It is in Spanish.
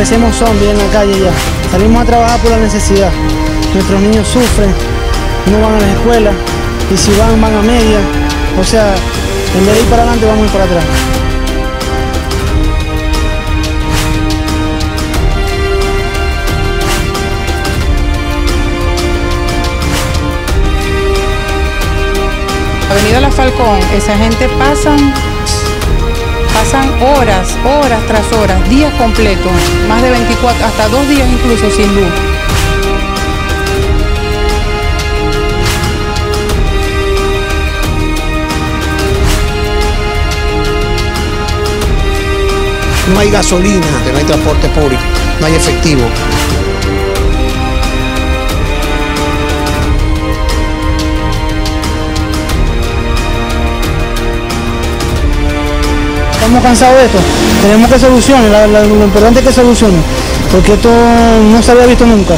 parecemos zombies en la calle ya. Salimos a trabajar por la necesidad. Nuestros niños sufren, no van a la escuela y si van, van a media. O sea, en vez de ir para adelante, vamos a ir para atrás. Avenida La Falcón, esa gente pasan, pasan horas, horas tras horas, días completos, más de 24, hasta dos días incluso sin luz. No hay gasolina, no hay transporte público, no hay efectivo. Estamos cansados de esto. Tenemos que solucionar. lo importante es que solucione. Porque esto no se había visto nunca.